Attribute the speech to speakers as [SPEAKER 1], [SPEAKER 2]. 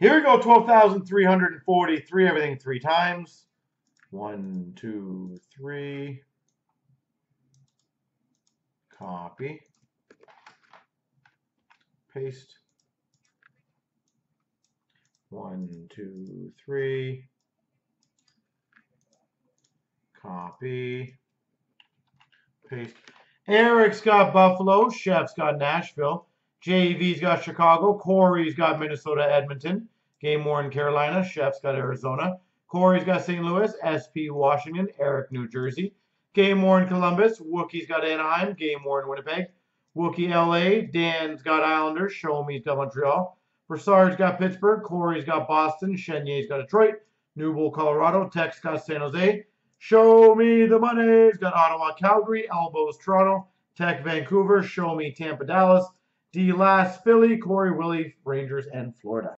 [SPEAKER 1] Here we go, 12,343, everything three times. One, two, three. Copy. Paste. One, two, three. Copy. Paste. Eric's got Buffalo. Chef's got Nashville. JV's got Chicago. Corey's got Minnesota, Edmonton. Game Warren, Carolina. Chef's got Arizona. Corey's got St. Louis. SP Washington. Eric, New Jersey. Game Warren, Columbus. Wookie's got Anaheim. Game Warren, Winnipeg. Wookie, LA. Dan's got Islanders. Show me's got Montreal. Broussard's got Pittsburgh. Corey's got Boston. Chenier's got Detroit. Newbold, Colorado. Tex got San Jose. Show me the money. He's got Ottawa, Calgary. Elbows, Toronto. Tech, Vancouver. Show me Tampa, Dallas. D last Philly, Corey, Willie, Rangers, and Florida.